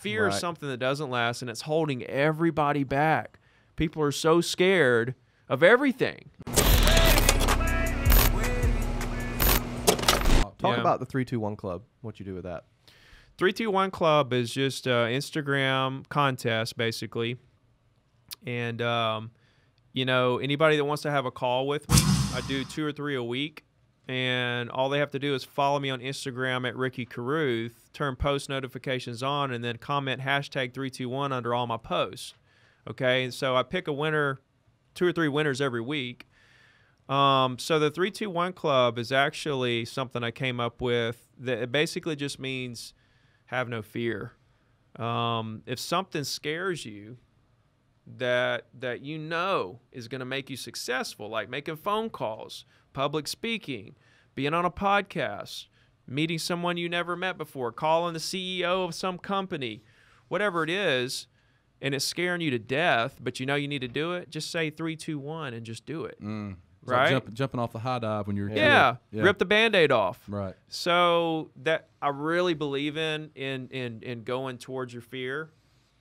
Fear is something that doesn't last, and it's holding everybody back. People are so scared of everything. Talk Yeah. about the three two one club. What you do with that? 321 Club is just a Instagram contest, basically. And, um, you know, anybody that wants to have a call with me, I do two or three a week. And all they have to do is follow me on Instagram at Ricky Carruth, turn post notifications on, and then comment hashtag 321 under all my posts. Okay. So I pick a winner, two or three winners every week. Um, so the 321 Club is actually something I came up with that it basically just means have no fear. Um, if something scares you that that you know is going to make you successful, like making phone calls, public speaking, being on a podcast, meeting someone you never met before, calling the CEO of some company, whatever it is, and it's scaring you to death, but you know you need to do it, just say three, two, one, and just do it. Mm. It's like Right? jump- jumping off the high dive when you're. Yeah, yeah. rip the band-aid off. Right. So that I really believe in in in in going towards your fear.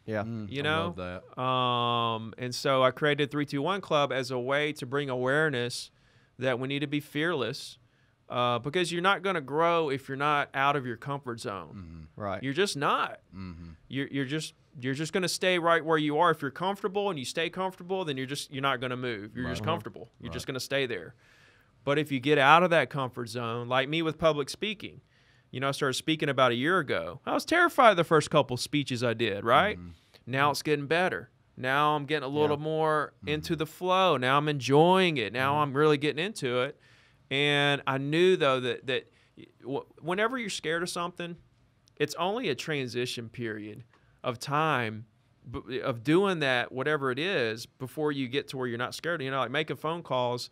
Yeah. Mm, You I know? love that. Um, and so I created 321 Club as a way to bring awareness that we need to be fearless uh, because you're not going to grow if you're not out of your comfort zone. Right. You're just not. Mm-hmm. You're, you're just you're just going to stay right where you are. If you're comfortable and you stay comfortable, then you're just you're not going to move. You're just comfortable. You're just going to stay there. But if you get out of that comfort zone, like me with public speaking, you know, I started speaking about a year ago. I was terrified of the first couple speeches I did, right? Mm-hmm. Now it's getting better. Now I'm getting a little more mm-hmm. into the flow. Now I'm enjoying it. Now mm-hmm. I'm really getting into it. And I knew though that that w- whenever you're scared of something, it's only a transition period of time b- of doing that whatever it is before you get to where you're not scared. You know, like making phone calls,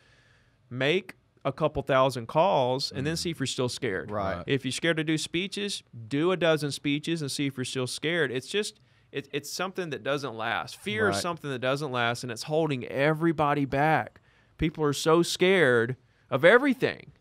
make a couple thousand calls and then mm. see if you're still scared. Right. Right. If you're scared to do speeches, do a dozen speeches and see if you're still scared. It's just it, it's something that doesn't last. Fear is something that doesn't last and it's holding everybody back. People are so scared of everything.